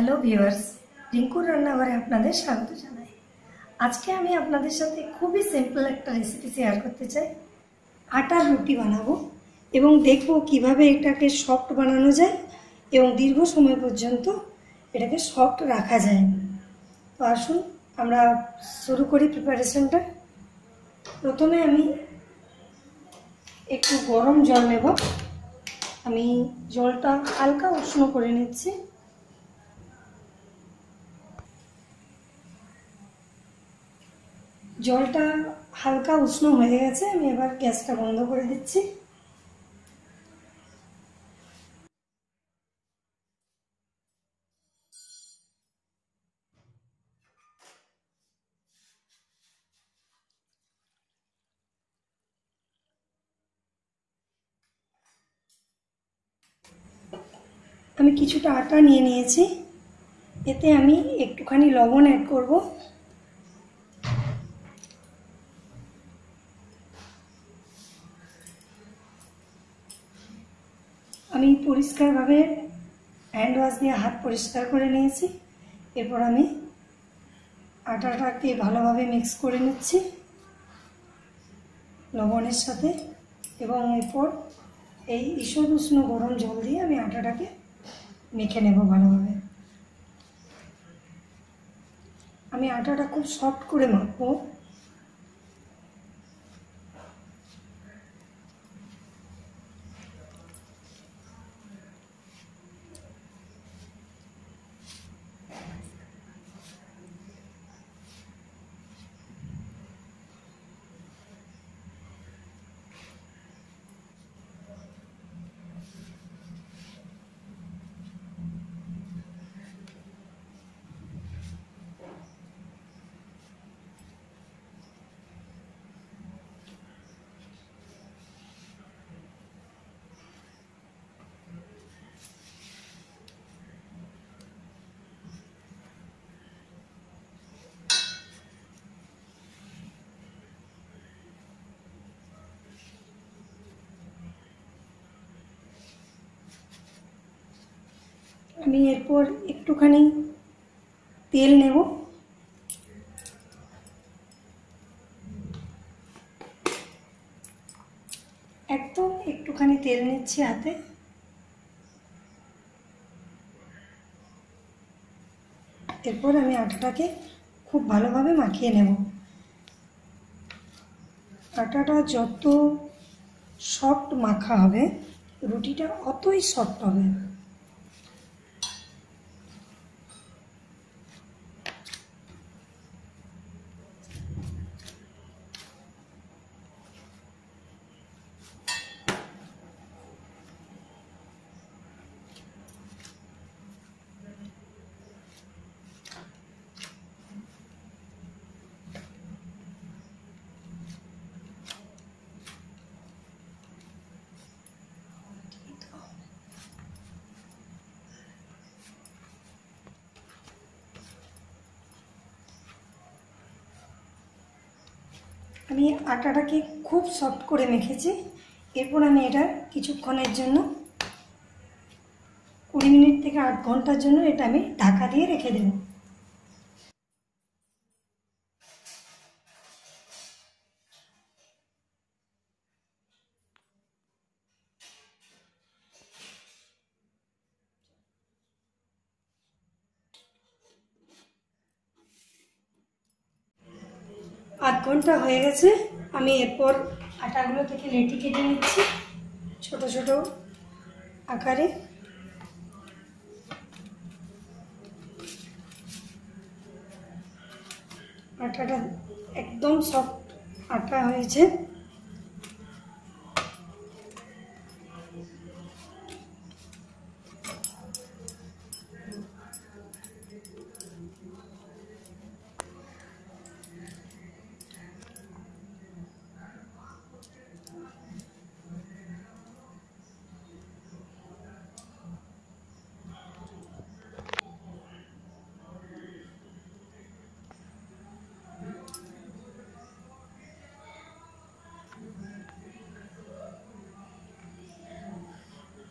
Hello viewers রিঙ্কুর রান্নাঘরে আপনাদের স্বাগত জানাই। আজকে আমি আপনাদের সাথে খুবই সিম্পল একটা রেসিপি শেয়ার করতে চাই। আটার রুটি বানাবো এবং দেখব কীভাবে এটাকে সফট বানানো যায় এবং দীর্ঘ সময় পর্যন্ত এটাকে সফট রাখা যায়। তো আসুন, আমরা শুরু করি প্রিপারেশনটা প্রথমে আমি একটু গরম জল নেব। আমি জলটা হালকা উষ্ণ করে নিচ্ছি। জলটা হালকা উষ্ণ হয়ে গেছে, আমি এবার গ্যাসটা বন্ধ করে দিচ্ছি। আমি কিছুটা আটা নিয়ে নিয়েছি, এতে আমি একটুখানি লবণ অ্যাড করব। আমি পরিষ্কারভাবে হ্যান্ড ওয়াশ দিয়ে হাত পরিষ্কার করে নিয়েছি। এরপর আমি আটাটাকে ভালোভাবে মিক্স করে নিচ্ছি লবণের সাথে এবং এরপর এই ঈষদ উষ্ণ গরম জল দিয়ে আমি আটাটাকে মেখে নেব ভালোভাবে। আমি আটাটা খুব সফট করে মাখবো। আমি এরপর একটুখানি তেল নেব। একদম একটুখানি তেল নিচ্ছি হাতে। এরপর আমি আটাটাকে খুব ভালোভাবে মাখিয়ে নেব। আটাটা যত সফট মাখা হবে, রুটিটা অতই সফট হবে। আমি আটাটাকে খুব সফট করে মেখেছি। এরপর আমি এটা কিছুক্ষণের জন্য, কুড়ি মিনিট থেকে আট ঘণ্টার জন্য এটা আমি ঢাকা দিয়ে রেখে দেব। আধ হয়ে গেছে। আমি এরপর আটাগুলো থেকে লেটি কেটে নিচ্ছি ছোট ছোট আকারে। আটাটা একদম সফট আটা হয়েছে।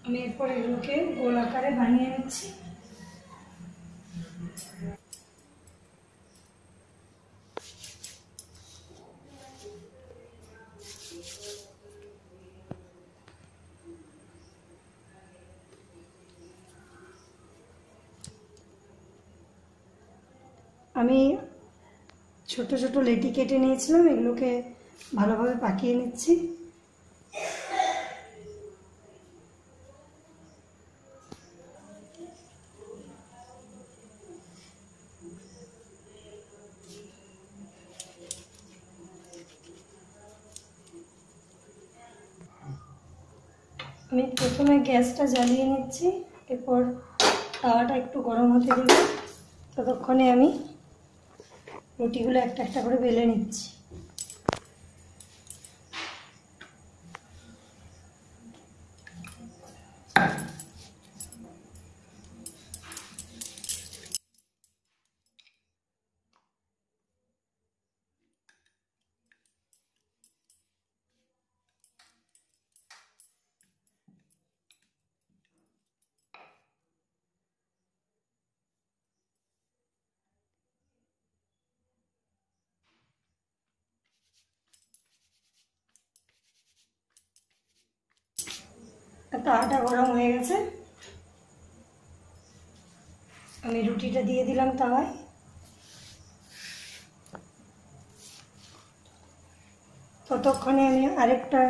আমি এরপর এগুলোকে গোল আকারে বানিয়ে নিচ্ছি। আমি ছোট ছোট লেটি কেটে নিয়েছিলাম, এগুলোকে ভালোভাবে পাকিয়ে নিচ্ছি। প্রথমে গ্যাসটা জ্বালিয়ে নিচ্ছি, এরপর তাওয়াটা একটু গরম হতে দেব। ততক্ষণে আমি রুটিগুলো একটা একটা করে বেলে নিচ্ছি। তাওয়াটা গরম হয়ে গেছে। আমি রুটিটা দিয়ে দিলাম তাওয়ায়। ততক্ষণে আমি আরেকটা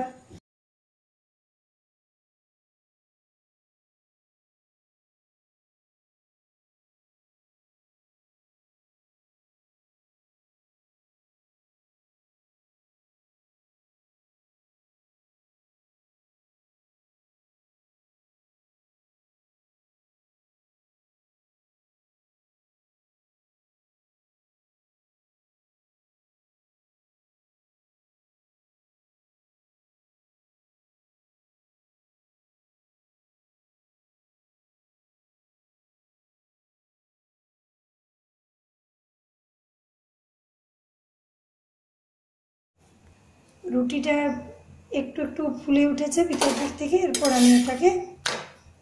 রুটিটা একটু একটু ফুলে উঠেছে ভিতর দিক থেকে, এরপর আমি ওটাকে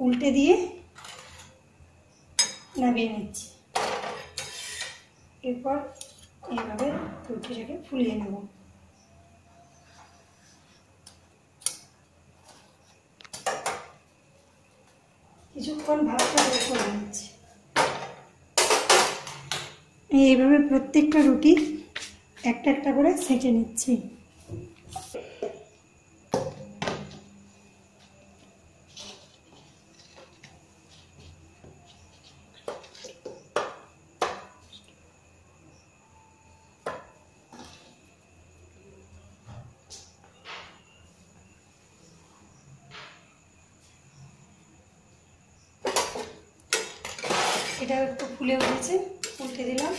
উল্টে দিয়ে নামিয়ে নিচ্ছি। এরপর এইভাবে রুটিটাকে ফুলিয়ে নেব। কিছুক্ষণ ভাতটা বের করে নিচ্ছি। এইভাবে প্রত্যেকটা রুটি একটা একটা করে সেঁকে নিচ্ছি। এটা একটু ফুলে উঠেছে উল্টে দিলাম।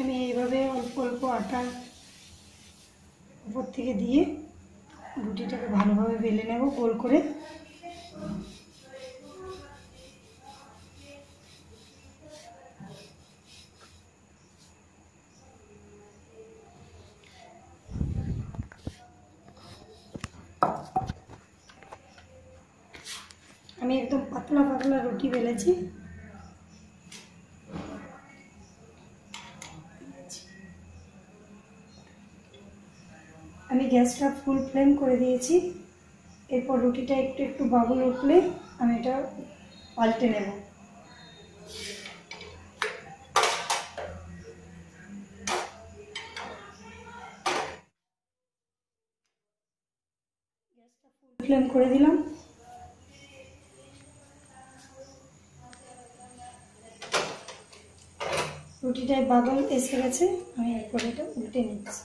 আমি এইভাবে অল্প অল্প আটা উপর থেকে দিয়ে রুটিটাকে ভালোভাবে বেলে নেব, গোল করে। আমি একদম পাতলা পাতলা রুটি বেলেছি। গ্যাসটা ফুল ফ্লেম করে দিয়েছি। এরপর রুটিটা একটু একটু বাবুল উঠলে আমি এটা পাল্টে নেব। গ্যাসটা ফুল ফ্লেম করে দিলাম। রুটিটায় বাবল এসে গেছে, আমি এরপর এটা উল্টে নিচ্ছি।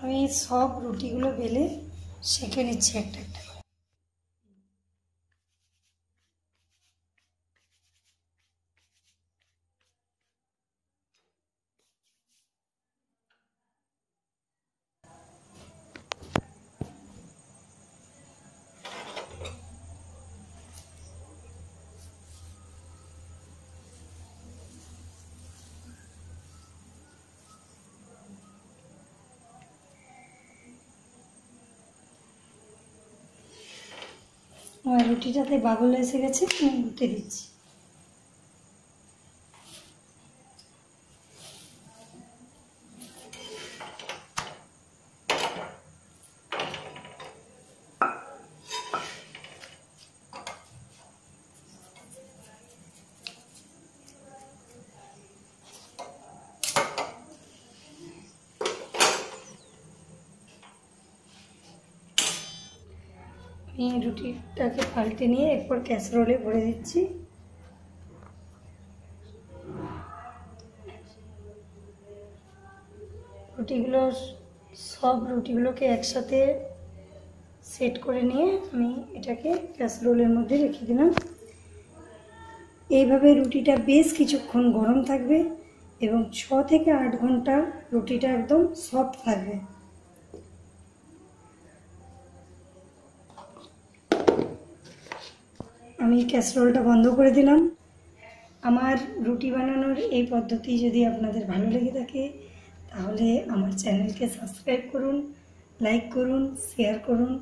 আমি সব রুটিগুলো বেলে সেঁকে নিচ্ছি একটা একটা। আমার রুটিটাতে বাবুল এসে গেছে আমি উঠে দিচ্ছি। আমি রুটিটাকে পাল্টে নিয়ে এরপর ক্যাসরোলে ভরে দিচ্ছি। রুটিগুলো, সব রুটিগুলোকে একসাথে সেট করে নিয়ে আমি এটাকে ক্যাসরোলের মধ্যে রেখে দিলাম। এইভাবে রুটিটা বেশ কিছুক্ষণ গরম থাকবে এবং ছ থেকে আট ঘণ্টা রুটিটা একদম সফট থাকবে। আমি ক্যাসরোলটা বন্ধ করে দিলাম। আমার রুটি বানানোর এই পদ্ধতি যদি আপনাদের ভালো লেগে থাকে, তাহলে আমার চ্যানেলকে সাবস্ক্রাইব করুন লাইক করুন শেয়ার করুন।